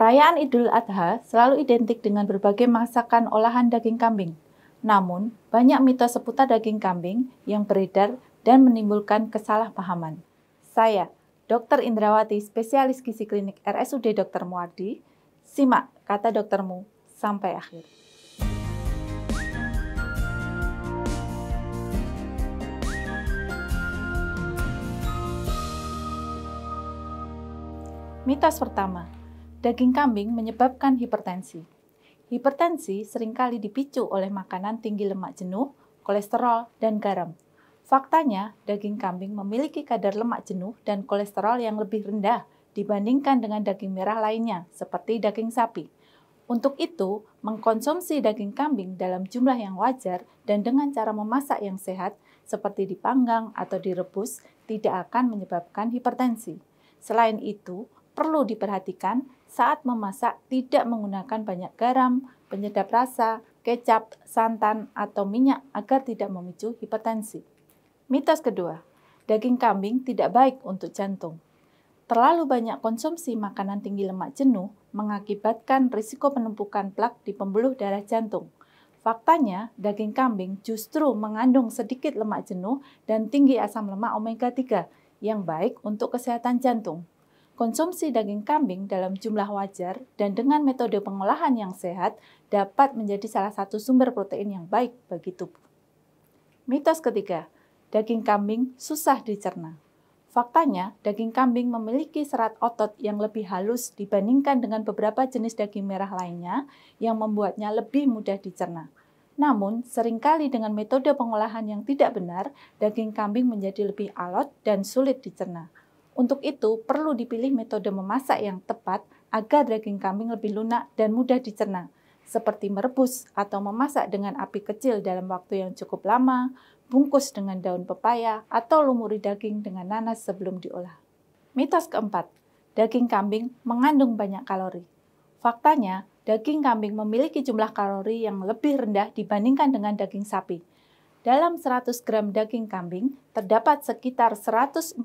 Perayaan Idul Adha selalu identik dengan berbagai masakan olahan daging kambing. Namun, banyak mitos seputar daging kambing yang beredar dan menimbulkan kesalahpahaman. Saya, Dr. Indrawati, spesialis gizi klinik RSUD Dr. Muardi, simak kata doktermu sampai akhir. Mitos pertama, daging kambing menyebabkan hipertensi. Hipertensi sering kali dipicu oleh makanan tinggi lemak jenuh, kolesterol, dan garam. Faktanya, daging kambing memiliki kadar lemak jenuh dan kolesterol yang lebih rendah dibandingkan dengan daging merah lainnya, seperti daging sapi. Untuk itu, mengkonsumsi daging kambing dalam jumlah yang wajar dan dengan cara memasak yang sehat, seperti dipanggang atau direbus, tidak akan menyebabkan hipertensi. Selain itu, perlu diperhatikan saat memasak tidak menggunakan banyak garam, penyedap rasa, kecap, santan, atau minyak agar tidak memicu hipertensi. Mitos kedua, daging kambing tidak baik untuk jantung. Terlalu banyak konsumsi makanan tinggi lemak jenuh mengakibatkan risiko penumpukan plak di pembuluh darah jantung. Faktanya, daging kambing justru mengandung sedikit lemak jenuh dan tinggi asam lemak omega 3 yang baik untuk kesehatan jantung. Konsumsi daging kambing dalam jumlah wajar dan dengan metode pengolahan yang sehat dapat menjadi salah satu sumber protein yang baik bagi tubuh. Mitos ketiga, daging kambing susah dicerna. Faktanya, daging kambing memiliki serat otot yang lebih halus dibandingkan dengan beberapa jenis daging merah lainnya yang membuatnya lebih mudah dicerna. Namun, sering kali dengan metode pengolahan yang tidak benar, daging kambing menjadi lebih alot dan sulit dicerna. Untuk itu, perlu dipilih metode memasak yang tepat agar daging kambing lebih lunak dan mudah dicerna, seperti merebus atau memasak dengan api kecil dalam waktu yang cukup lama, bungkus dengan daun pepaya, atau lumuri daging dengan nanas sebelum diolah. Mitos keempat, daging kambing mengandung banyak kalori. Faktanya, daging kambing memiliki jumlah kalori yang lebih rendah dibandingkan dengan daging sapi. Dalam 100 gram daging kambing terdapat sekitar 143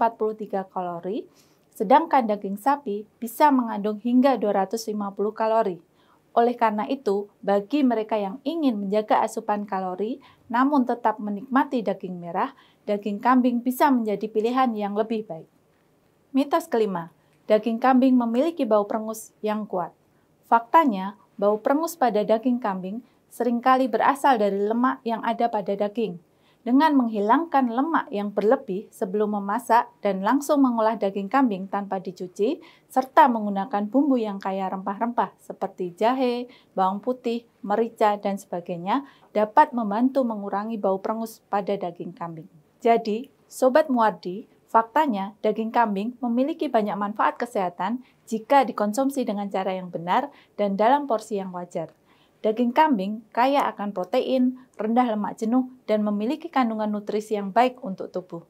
kalori, sedangkan daging sapi bisa mengandung hingga 250 kalori. Oleh karena itu, bagi mereka yang ingin menjaga asupan kalori namun tetap menikmati daging merah, daging kambing bisa menjadi pilihan yang lebih baik. Mitos kelima, daging kambing memiliki bau perengus yang kuat. Faktanya, bau perengus pada daging kambing sering kali berasal dari lemak yang ada pada daging. Dengan menghilangkan lemak yang berlebih sebelum memasak dan langsung mengolah daging kambing tanpa dicuci, serta menggunakan bumbu yang kaya rempah-rempah seperti jahe, bawang putih, merica, dan sebagainya, dapat membantu mengurangi bau perengus pada daging kambing. Jadi, Sobat Muardi, faktanya daging kambing memiliki banyak manfaat kesehatan jika dikonsumsi dengan cara yang benar dan dalam porsi yang wajar. Daging kambing kaya akan protein, rendah lemak jenuh, dan memiliki kandungan nutrisi yang baik untuk tubuh.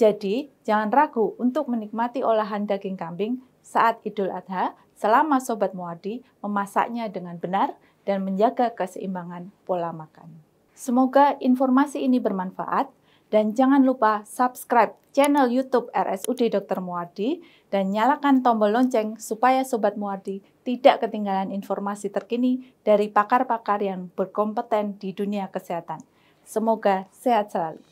Jadi, jangan ragu untuk menikmati olahan daging kambing saat Idul Adha selama Sobat Muadi memasaknya dengan benar dan menjaga keseimbangan pola makan. Semoga informasi ini bermanfaat dan jangan lupa subscribe channel YouTube RSUD Dr. Muardi dan nyalakan tombol lonceng supaya Sobat Muardi tidak ketinggalan informasi terkini dari pakar-pakar yang berkompeten di dunia kesehatan. Semoga sehat selalu.